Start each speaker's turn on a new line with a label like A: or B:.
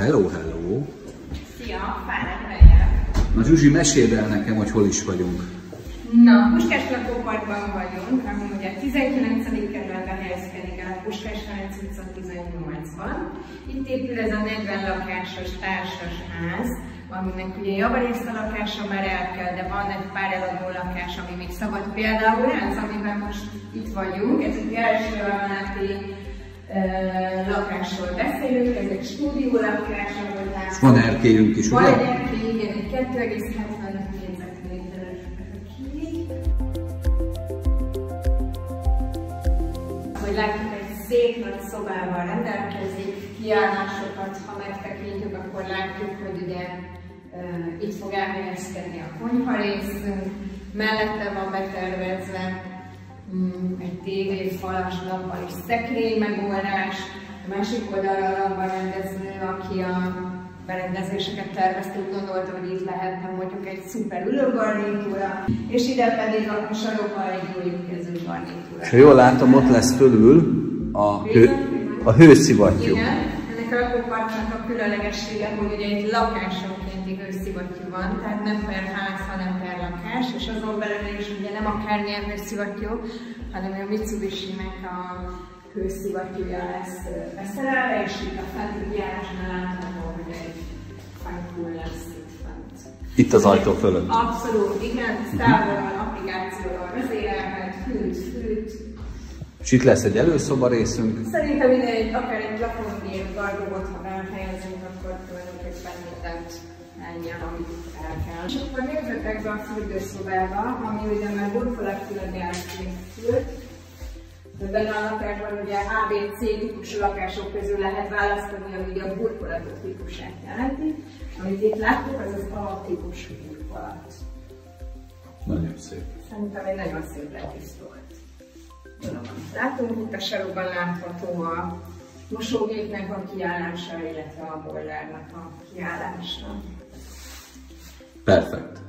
A: Hello, hello!
B: Szia, fáradt helyen!
A: Na Zsuzsi, meséld el nekem, hogy hol is vagyunk.
B: Na, Puskás lakóparkban vagyunk, ami ugye a 19. kerületben helyezkedik el a Puskás Ferenc utca 18-ban. Itt épül ez a 40 lakásos társas ház, aminek ugye javarészt a lakása már el kell, de van egy pár eladó lakás, ami még szabad. Például ez, amiben most itt vagyunk, ez egy első emeleti lakásról beszélünk, ez egy stúdió lakás, ahol.
A: Van erkélyünk is,
B: ugye? Van erkély, igen, egy 2,75 négyzetméteres Hogy látjuk, egy szép nagy szobával rendelkezik, kiállásokat, ha megtekintjük, akkor látjuk, hogy ugye uh, itt fog elhelyezkedni a konyha részünk, mellette van betervezve egy tévé, falas, nappal és szekrény megoldás, a másik oldalra a rendező, aki a berendezéseket tervezte, úgy gondolta, hogy itt lehetne mondjuk egy szuper ülőgarnitúra, és ide pedig a sarokban egy új lyukkező garnitúra.
A: És ha jól látom, ott lesz fölül a, hő, a hőszivattyú.
B: Igen, ennek a lakóparknak a különlegessége, hogy ugye egy lakásonkénti hőszivattyú van, tehát nem per ház, hanem per lakás, és azon belül is ugye nem akármilyen hőszivattyú, hanem a Mitsubishi-nek a hőszivattyúja lesz beszerelve, és itt a fenti kiállásnál látható, hogy egy fájkul lesz itt fent.
A: Itt az ajtó fölött?
B: Abszolút, igen, távolban applikációval vezérelhet, fűt, fűt,
A: és itt lesz egy előszoba részünk.
B: Szerintem ide egy, akár egy lakógép gardróbot, ha akkor tulajdonképpen mindent ennyi, amit el kell. És akkor nézzetek be a fürdőszobába, ami ugye már burkolatilag elkészült. Ebben a lakásban ugye ABC típusú lakások közül lehet választani, ami ugye a burkolatok típusát jelenti. Amit itt láttuk, az az A típusú burkolat.
A: Nagyon szép.
B: Szerintem egy nagyon szép letisztolt. Látunk itt a sarokban látható a mosógépnek a kiállása, illetve a boilernek a kiállása.
A: Perfekt.